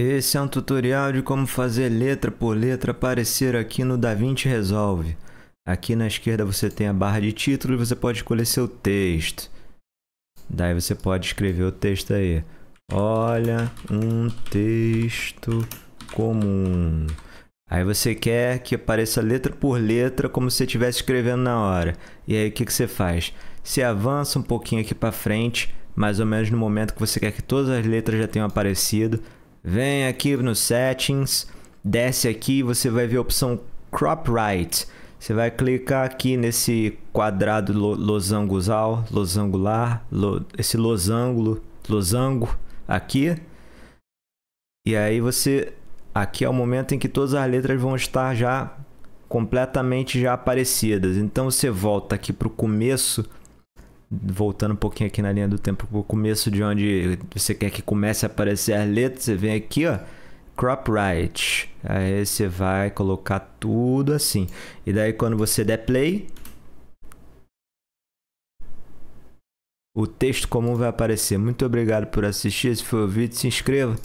Esse é um tutorial de como fazer letra por letra aparecer aqui no DaVinci Resolve. Aqui na esquerda você tem a barra de título e você pode escolher seu texto. Daí você pode escrever o texto aí. Olha, um texto comum. Aí você quer que apareça letra por letra como se você estivesse escrevendo na hora. E aí o que, que você faz? Você avança um pouquinho aqui para frente, mais ou menos no momento que você quer que todas as letras já tenham aparecido. Vem aqui no Settings, desce aqui você vai ver a opção Crop Right. Você vai clicar aqui nesse quadrado losangular, losangular, lo, esse losango, losango aqui. E aí você, aqui é o momento em que todas as letras vão estar já completamente já aparecidas. Então você volta aqui para o começo voltando um pouquinho aqui na linha do tempo, o começo de onde você quer que comece a aparecer as letras, você vem aqui, ó, crop right. Aí você vai colocar tudo assim. E daí quando você der play, o texto comum vai aparecer. Muito obrigado por assistir. Esse foi o vídeo. Se inscreva.